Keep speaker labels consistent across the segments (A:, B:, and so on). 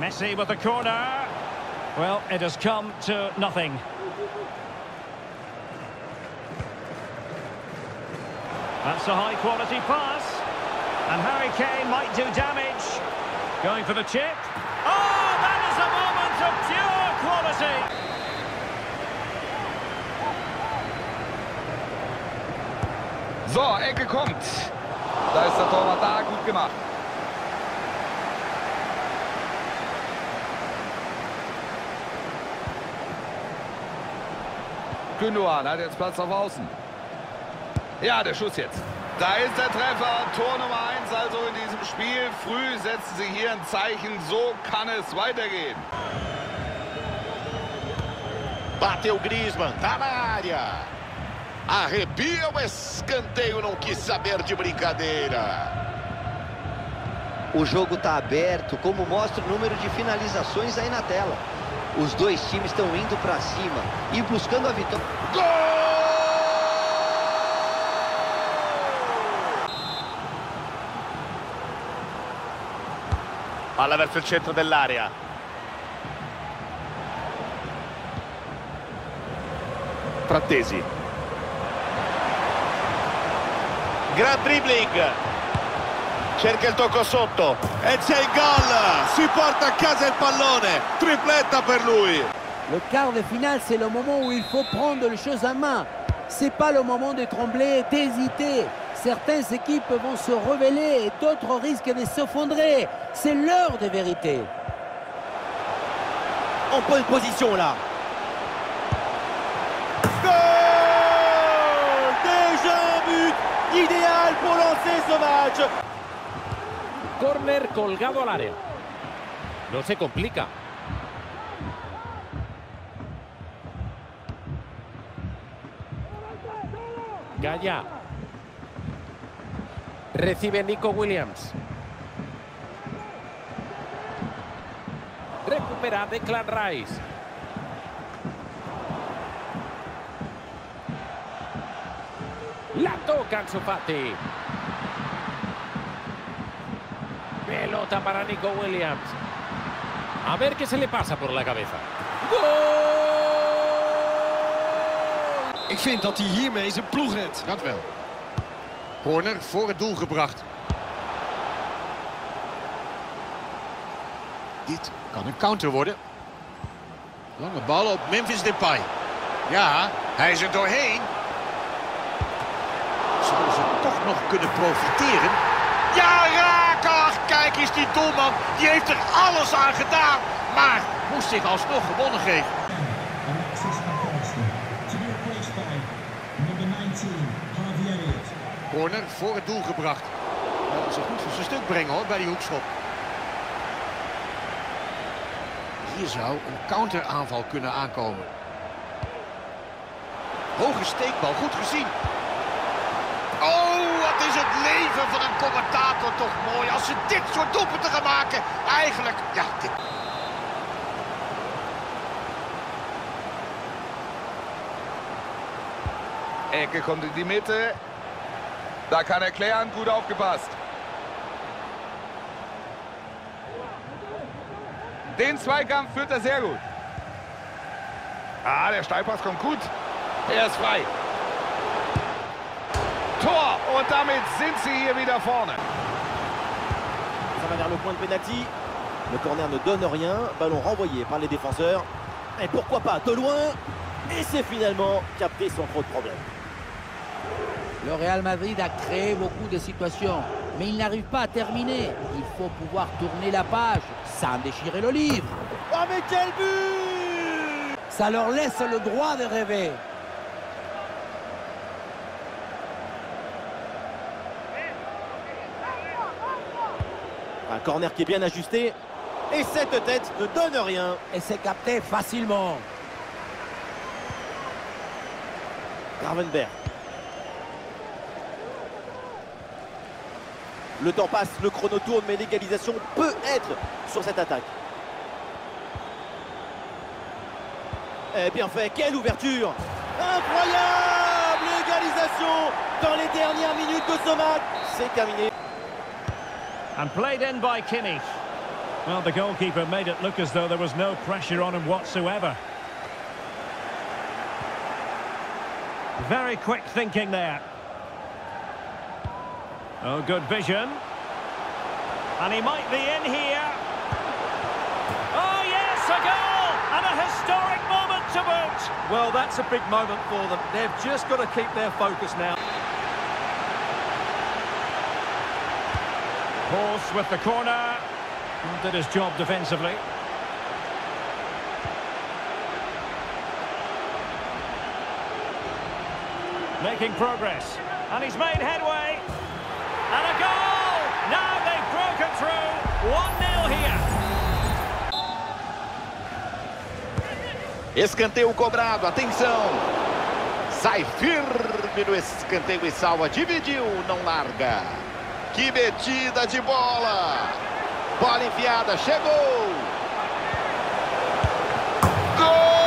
A: Messi with the corner. Well, it has come to nothing. That's a high-quality pass. And Harry Kane might do damage. Going for the chip. Oh, that is a moment of pure quality.
B: So, Ecke er kommt. Da ist der er Torwart da, er gut gemacht. Gündogan hat jetzt Platz auf Außen. Ja, der Schuss jetzt. Da ist der Treffer, Tor Nummer 1 also in diesem Spiel. Früh setzen sie hier ein Zeichen, so kann es weitergehen.
C: Bateu Griezmann, tá na área. Arrepia o escanteio, não quis saber de brincadeira.
D: O jogo está aberto, como mostra o número de finalizações aí na tela. Os dois times estão indo para cima e buscando a vitória.
C: Gol! Palla verso il centro dell'area. Frattesi. Gran dribbling. Cerca il tocco sotto. E c'è il gol. Si porta a casa il pallone. Tripletta per lui.
E: Le quart de finale, c'est le moment où il faut prendre les choses en main. C'est pas le moment de trembler, d'hésiter. Certaines équipes vont se révéler et d'autres risquent de s'effondrer. C'est l'heure de vérité.
D: En bonne position là.
F: Goal Déjà un but idéal pour lancer ce match.
G: Corner colgado al área. No se complica. Gaya. Recibe Nico Williams. Recupera Declan Rice. La toca Ansu Fati. Pelota para Nico Williams. A ver qué se le pasa por la cabeza.
H: Ik vind dat hij hiermee zijn ploeg redt.
I: Dat wel. Corner voor het doel gebracht. Dit kan een counter worden. Lange bal op Memphis Depay. Ja, hij is er doorheen. Zouden ze toch nog kunnen profiteren? Ja! Kijk eens, die doelman. Die heeft er alles aan gedaan. Maar moest zich alsnog gewonnen geven. Corner voor het doel gebracht. Dat ze goed voor zijn stuk brengen hoor, bij die hoekschop. Hier zou een counteraanval kunnen aankomen. Hoge steekbal, goed gezien. Oh, wat is het leven van een commentator toch mooi. Als ze dit soort doelpunten gaan maken. Eigenlijk, ja, dit...
B: Ecke kommt in die Mitte. Da kann er klären, gut aufgepasst. Den Zweikampf führt er sehr gut. Ah, der Steilpass kommt gut. Er ist frei. Tor! Und damit sind sie hier wieder vorne.
F: Ça va vers le point de pénalty. Le corner ne donne rien. Ballon renvoyé par les défenseurs. Et pourquoi pas de loin? Et c'est finalement capté sans trop de problème.
E: Le Real Madrid a créé beaucoup de situations, mais il n'arrive pas à terminer. Il faut pouvoir tourner la page sans déchirer le livre.
F: Oh mais quel but
E: Ça leur laisse le droit de rêver.
F: Un corner qui est bien ajusté. Et cette tête ne donne rien.
E: Et c'est capté facilement.
F: Gravenberg. Le temps passe, le chrono tourne, mais l'égalisation peut être sur cette attaque. Eh bien fait, quelle ouverture Incroyable égalisation dans les dernières minutes de ce match. C'est terminé.
A: And played in by Kimmich. Well, the goalkeeper made it look as though there was no pressure on him whatsoever. Very quick thinking there. Oh, good vision. And he might be in here. Oh, yes, a goal! And a historic moment to boot.
J: Well, that's a big moment for them. They've just got to keep their focus now.
A: Horse with the corner. Did his job defensively. Making progress. And he's made headway. And a goal! Now they've broken through. 1-0 here.
C: Escanteio cobrado, atenção. Sai firme no escanteio e salva. Dividiu, não larga. Que metida de bola. Bola enfiada, chegou. Gol!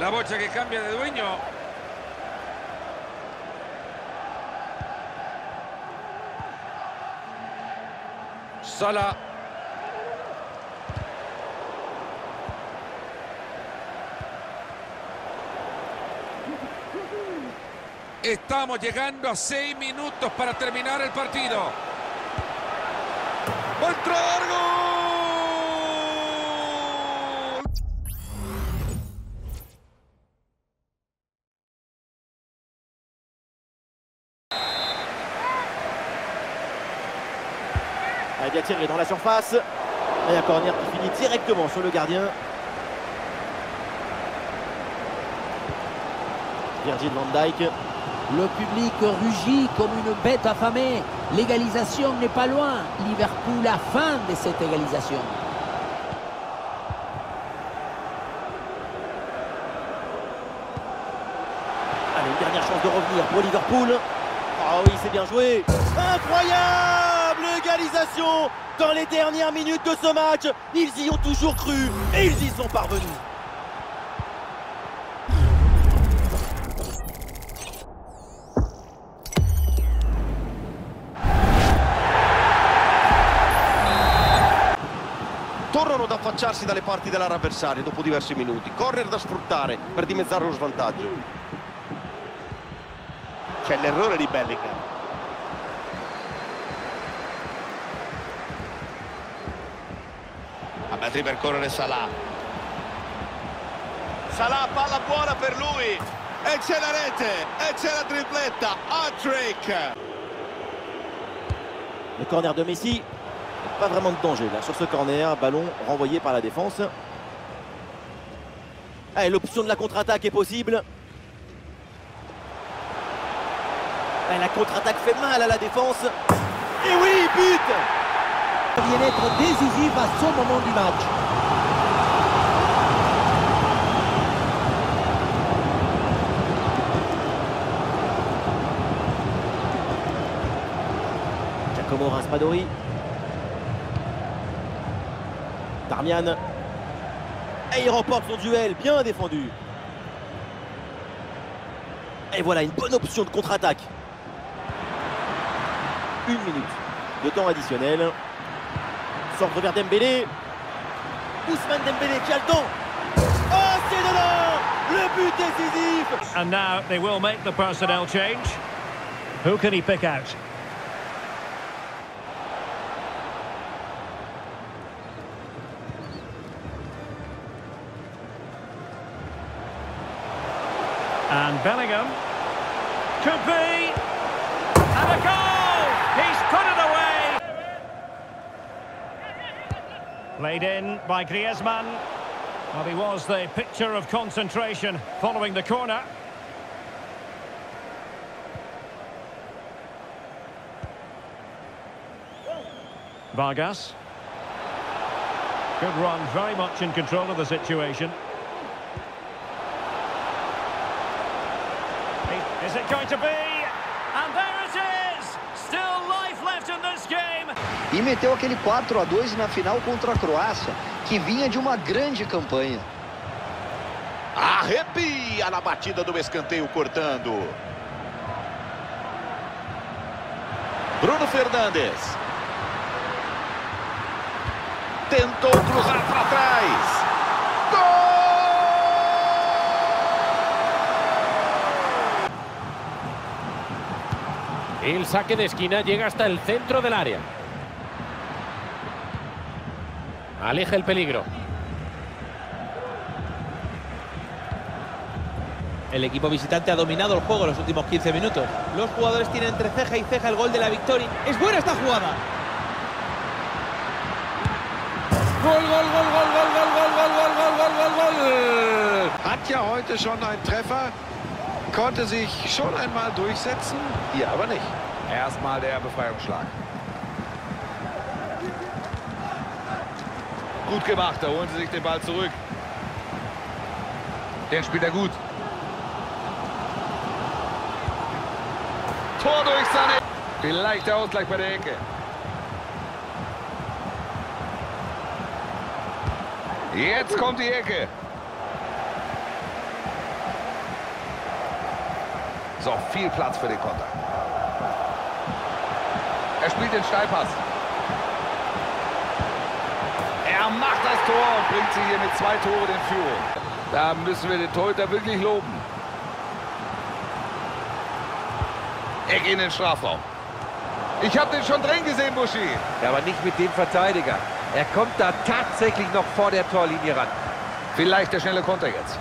I: La bocha que cambia de dueño. Sala. Estamos llegando a seis minutos para terminar el partido. ¡Va a entrar, gol!
F: Elle vient tirer dans la surface. Et un corner qui finit directement sur le gardien. Virgil van Dijk.
E: Le public rugit comme une bête affamée. L'égalisation n'est pas loin. Liverpool a faim de cette égalisation.
F: Allez, une dernière chance de revenir pour Liverpool. Ah oui, c'est bien joué. Incroyable égalisation dans les dernières minutes de ce match. Ils y ont toujours cru et ils y sont parvenus.
H: Affacciarsi dalle parti dell'avversario dopo diversi minuti. Corner da sfruttare per dimezzare lo svantaggio.
C: C'è l'errore di Bellingham. A metri per correre Salah. Salah, palla buona per lui. E c'è la rete, e c'è la tripletta. Hat-trick.
F: Le corner de Messi. Pas vraiment de danger là sur ce corner. Ballon renvoyé par la défense. L'option de la contre-attaque est possible. La contre-attaque fait mal à la défense. Et oui, but
E: vient être décisif à ce moment du match.
F: Giacomo Raspadori. Darmian. Et il remporte son duel, bien défendu. Et voilà une bonne option de contre-attaque. Une minute de temps additionnel. Centre vers Dembélé. Ousmane Dembélé qui a le temps. Oh, c'est dedans Le but décisif
A: And now they will make the personnel change. And Bellingham. Could be. And a goal! He's put it away! Played in by Griezmann. Well, he was the picture of concentration following the corner. Vargas. Good run, very much in control of the situation. Is it going to be? And there it is! Still life left in this game.
D: E meteu aquele 4 a 2 na final contra a Croácia, que vinha de uma grande campanha.
C: Arrepia na batida do escanteio cortando. Bruno Fernandes. Tentou cruzar para trás.
G: El saque de esquina llega hasta el centro del área. Aleja el peligro.
K: El equipo visitante ha dominado el juego los últimos 15 minutos. Los jugadores tienen entre ceja y ceja el gol de la victoria. ¡Es buena esta jugada!
J: Gol, gol, gol, gol, gol, gol, gol, gol, gol, gol, gol, gol, gol.
L: Hat ja heute schon einen Treffer, konnte sich schon einmal durchsetzen, hier aber nicht.
B: Erstmal der Befreiungsschlag. Gut gemacht, da holen sie sich den Ball zurück. Den spielt er gut. Tor durch Sané. Vielleicht der Ausgleich bei der Ecke. Jetzt kommt die Ecke. So, viel Platz für den Konter. Er spielt den Steilpass. Er macht das Tor und bringt sie hier mit zwei Toren in Führung. Da müssen wir den Torhüter wirklich loben. Er geht in den Strafraum. Ich habe den schon drin gesehen, Buschi.
J: Ja, aber nicht mit dem Verteidiger. Er kommt da tatsächlich noch vor der Torlinie ran.
B: Vielleicht der schnelle Konter jetzt.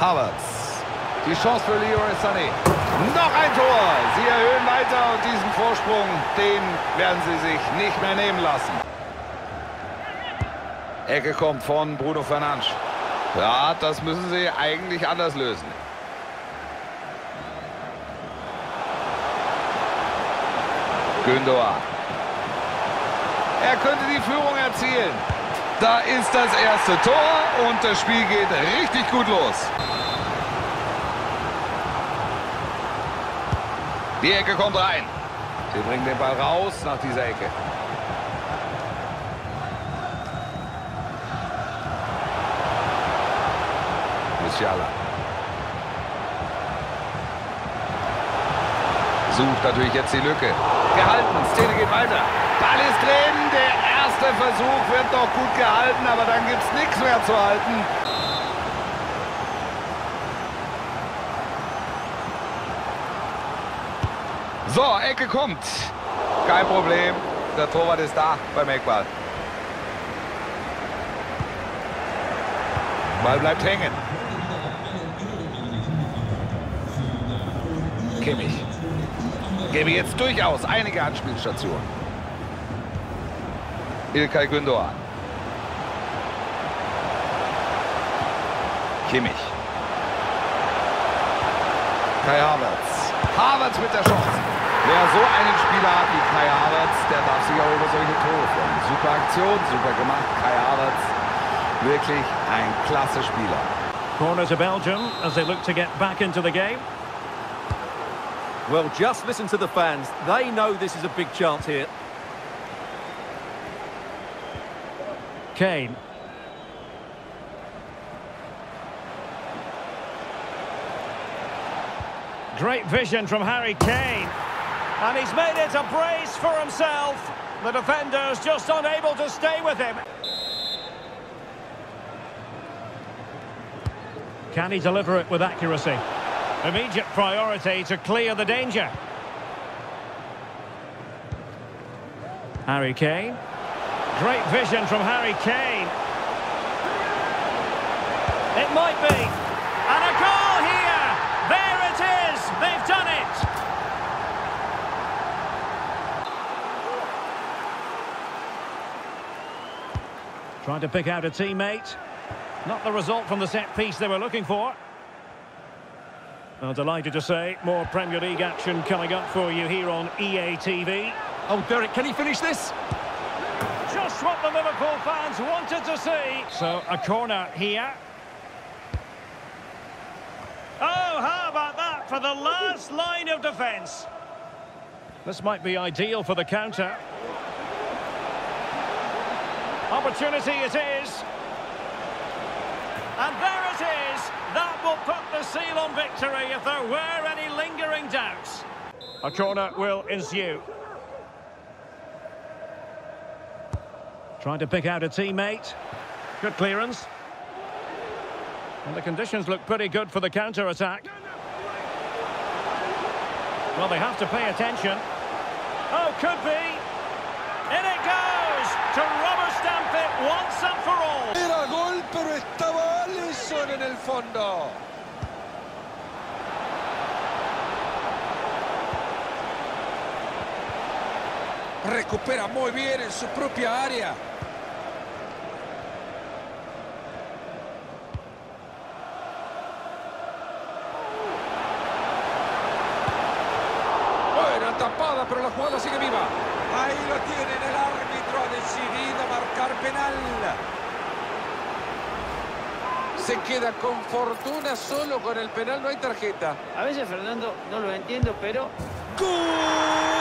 B: Havertz. Die Chance für Leroy Sané. Noch ein Tor. Sie erhöhen weiter und diesen Vorsprung, den werden sie sich nicht mehr nehmen lassen. Ecke kommt von Bruno Fernandes. Ja, das müssen sie eigentlich anders lösen. Gündoğan. Er könnte die Führung erzielen. Da ist das erste Tor und das Spiel geht richtig gut los. Die Ecke kommt rein. Sie bringen den Ball raus nach dieser Ecke. Musiala. Sucht natürlich jetzt die Lücke. Gehalten, Szene geht weiter. Ball ist drin, der erste Versuch wird noch gut gehalten, aber dann gibt es nichts mehr zu halten. So, Ecke kommt. Kein Problem. Der Torwart ist da beim Eckball. Ball bleibt hängen. Kimmich. Gebe jetzt durchaus einige Anspielstationen. Ilkay Gündoğan. Kimmich. Kai Havertz. Havertz mit der Chance. Wer so einen Spieler hat wie Kai Havertz, der darf sich auch über solche Tore freuen. Super Aktion, super gemacht. Kai Havertz, wirklich ein klasse Spieler.
A: Corner to Belgium as they look to get back into the game.
J: Well, just listen to the fans. They know this is a big chance here.
A: Kane. Great vision from Harry Kane. And he's made it a brace for himself. The defender's just unable to stay with him. Can he deliver it with accuracy? Immediate priority to clear the danger. Harry Kane. Great vision from Harry Kane. It might be. And a goal here. There it is. They've done it. Trying to pick out a teammate. Not the result from the set piece they were looking for. Well, delighted to say, more Premier League action coming up for you here on EA TV.
J: Oh, Derek, can he finish this?
A: Just what the Liverpool fans wanted to see. So, a corner here. Oh, how about that for the last line of defence? This might be ideal for the counter. Opportunity it is. And there it is. That will put the seal on victory if there were any lingering doubts. A corner will ensue. Trying to pick out a teammate. Good clearance. And the conditions look pretty good for the counter-attack. Well, they have to pay attention. Oh, could be. In it goes to rubber stamp it once and for all.
G: Era gol, pero estaba Alisson en el fondo. Recupera muy bien en su propia área. La jugada sigue viva. Ahí lo tienen, el árbitro ha decidido marcar penal. Se queda con fortuna solo con el penal, no hay tarjeta.
M: A veces, Fernando, no lo entiendo, pero...
G: ¡Gol!